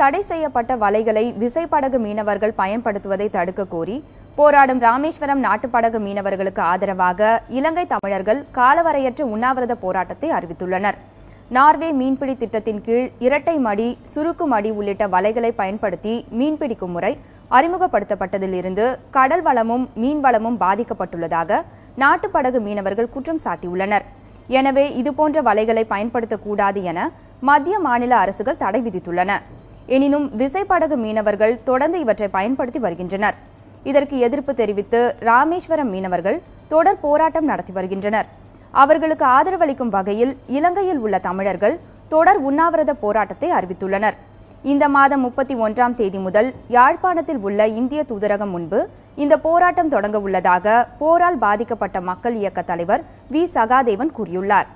தடை செய்யப்பட்ட வலைகளை விசைப்படகு மீனவர்கள் பயன்படுத்துவதை தடுக்க கோரி போராடும் ராமேஸ்வரம் நாட்டுப்படகு மீனவர்களுக்கு ஆதரவாக இலங்கை தமிழர்கள் காலவரையற்ற உண்ணாவிரத போராட்டத்தை அறிவித்துள்ளனர். நார்வே மீன்பிடி திட்டத்தின் கீழ் இரட்டை மடி சுருக்கு மடி உள்ளிட்ட வலைகளை பயன்படுத்தி மீன்பிடிக்கும் முறை அறிமுகப்படுத்தப்பட்டதிலிருந்து கடல் வளமும் மீன் வளமும் பாதிக்கப்பட்டுள்ளதாக நாட்டுப்படகு மீனவர்கள் குற்றம் சாட்டியுள்ளனர். எனவே இதுபோன்ற வலைகளை பயன்படுத்தக்கூடாது என மத்திய மாநில அரசுகள் தடை விதித்துள்ளன. எனினும் விசைப்படகு மீனவர்கள் தொடர்ந்து இவற்றை பயன்படுத்தி வருகின்றனர். இதற்கு எதிர்ப்பு தெரிவித்து ராமேஸ்வரம் மீனவர்கள் தொடர் போராட்டம் நடத்தி வருகின்றனர். அவர்களுக்கு ஆதரவளிக்கும் வகையில் இலங்கையில் உள்ள தமிழர்கள் தொடர் உண்ணாவிரத போராட்டத்தை அறிவித்துள்ளனர். இந்த மாதம் முப்பத்தி ஒன்றாம் தேதி முதல் யாழ்ப்பாணத்தில் உள்ள இந்திய தூதரகம் முன்பு இந்த போராட்டம் தொடங்க உள்ளதாக போரால் பாதிக்கப்பட்ட மக்கள் இயக்க தலைவர் வி. சகாதேவன் கூறியுள்ளார்.